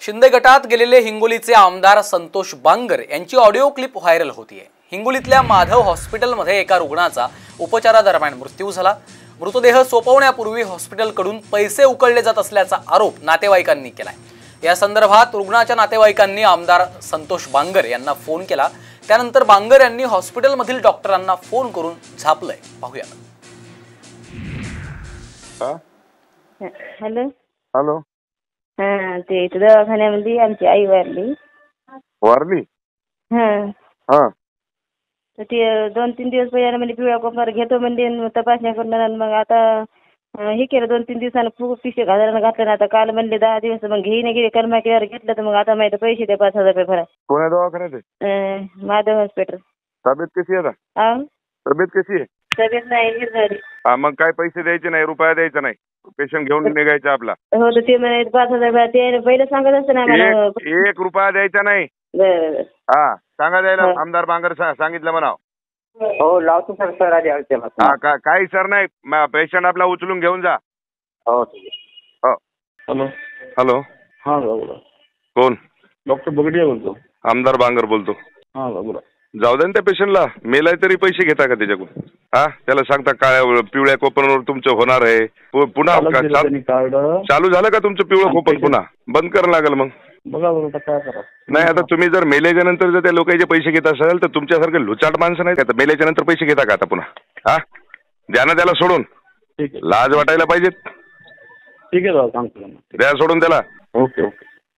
शिंदे गटात गेलेले हिंगोलीचे आमदार संतोष बांगर यांची ऑडिओ क्लिप व्हायरल होतीये. हिंगोलीतल्या माधव हॉस्पिटलमध्ये एका रुग्णाचा उपचारादरम्यान मृत्यू झाला. मृतदेह सोपवण्यापूर्वी हॉस्पिटलकडून पैसे उकळले जात असल्याचा आरोप नातेवाईकांनी केलाय. या संदर्भात रुग्णाच्या नातेवाईकांनी आमदार संतोष बांगर यांना फोन केला. त्यानंतर बांगर यांनी हॉस्पिटलमधील डॉक्टरांना फोन करून झापलंय. पाहूया. हॅलो? हॅलो? हा ते इथं दवाखान्यामध्ये आमची आई वारली वारली हा हा तर ते दोन तीन दिवस पहिला म्हणजे पिवळ्या कोपमार घेतो म्हणजे तपासण्या करणार आणि मग आता अं, हे केलं दोन तीन दिवसानं खूप पिशे घालायला घातलं ना आता काल म्हणले दहा दिवस मग घेईन गेले कर्मा केल्यावर घेतलं तर मग आता माहिती पैसे द्या पाच हजार रुपये भरा कोण्या दवाखान्यात आहे अं, माधव हॉस्पिटल तब्येत कशी आहे आता हा तब्येत कशी आहे? तब्येत नाही हे झाली. हा मग काय पैसे द्यायचे नाही रुपया द्यायचा नाही. पेशंट घेऊन निघायचा आपला. हो तर ते म्हणे पाच हजार भरा ते पहिलं सांगत असतं ना आम्हाला. एक एक रुपया द्यायचा नाही. बरं, बरं. हा सांगा द्यायला हा. आमदार बांगर सा- सांगितलं म्हणा हो. लावतो सर सर आधी हा का- काही सर नाही पेशंट आपला उचलून घेऊन जा. हो. ठीक आहे हो. हॅलो. हॅलो. हां बोला. कोण? डॉक्टर बगडिया बोलतो. आमदार बांगर बोलतो. हां बोला. जाऊ द्या ना त्या पेशंटला. मेलाय तरी पैसे घेता का त्याच्याकडून? हा? त्याला सांगता काळ्या पिवळ्या कोपनवर तुमचं होणार आहे. पु- पुन्हा अलग का- दिलं चाल- त्यांनी कार्ड चालू झालं का तुमचं पिवळं कोपन? पुन्हा? बंद करावं लागेल मग. बघा आता काय करा नाही आता तुम्ही जर मेल्याच्या नंतर जर त्या लोकांचे पैसे घेत असाल तर तुमच्यासारखे लुचाट माणसं नाही का? मेल्याच्या नंतर पैसे घेता का आता पुन्हा? हा? द्या ना त्याला सोडून. ठीक आहे. लाज वाटायला पाहिजेत. ठीक आहे दादा सांगतो त्यांना. द्या सोडून त्याला. Okay okay.